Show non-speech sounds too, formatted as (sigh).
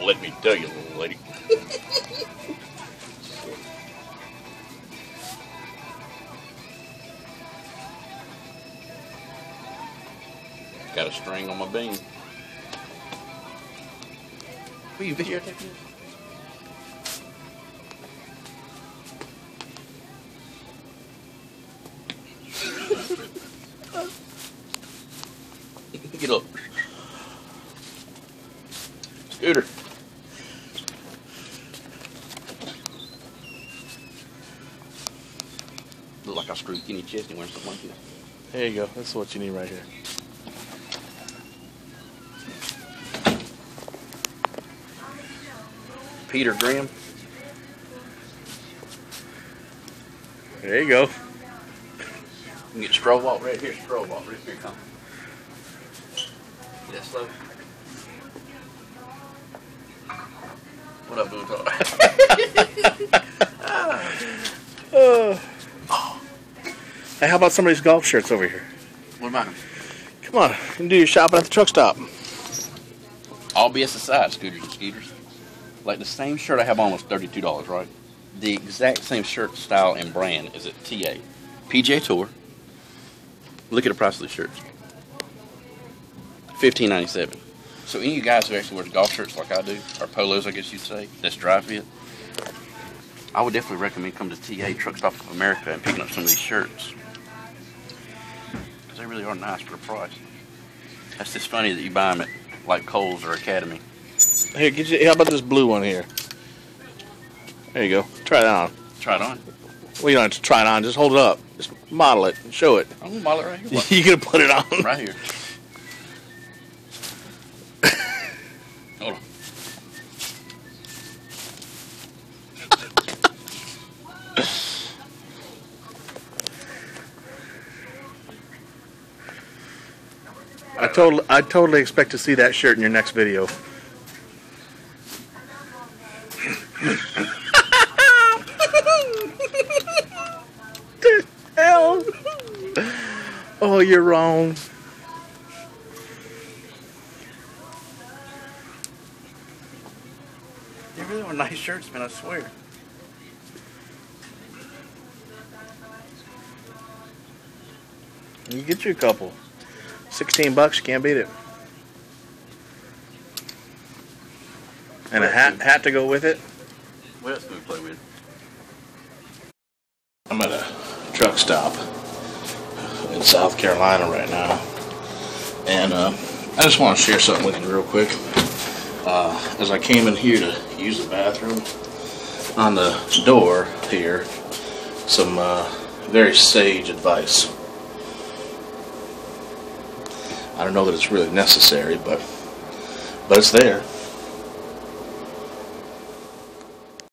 Well, let me tell you, little lady. (laughs) Got a string on my bean. Will you videotape this? (laughs) Get up. Scooter. Look like I screwed Kenny Chesney wearing something like this. There you go. That's what you need right here. Peter Graham. There you go. You can get stroll walk right here. Stroll walk right here. Come. Get that slow. What up, doing (laughs) hey, how about some of these golf shirts over here? What about them? Come on, you can do your shopping at the truck stop. All BS aside, scooters and skeeters. Like the same shirt I have on was thirty-two dollars, right? The exact same shirt style and brand is at TA, PGA Tour. Look at the price of the shirts. Fifteen ninety-seven. So any of you guys who actually wear golf shirts like I do, or polos, I guess you'd say, that's dry fit. I would definitely recommend coming to TA Truck Stop of America and picking up some of these shirts. They really are nice for the price. That's just funny that you buy them at like Kohl's or Academy. Here, get you. How about this blue one here? There you go. Try it on. Try it on. Well, you don't have to try it on. Just hold it up. Just model it and show it. I'm gonna model it right here. (laughs) you gonna put it on? right here. I totally, I totally expect to see that shirt in your next video. hell? (laughs) Oh, you're wrong. They really are nice shirts, man. I swear. You get you a couple. 16 bucks, you can't beat it. And a hat, hat to go with it. What else do we play with? I'm at a truck stop in South Carolina right now, and uh, I just want to share something with you real quick. Uh, as I came in here to use the bathroom, on the door here, some uh, very sage advice. I don't know that it's really necessary, but but it's there.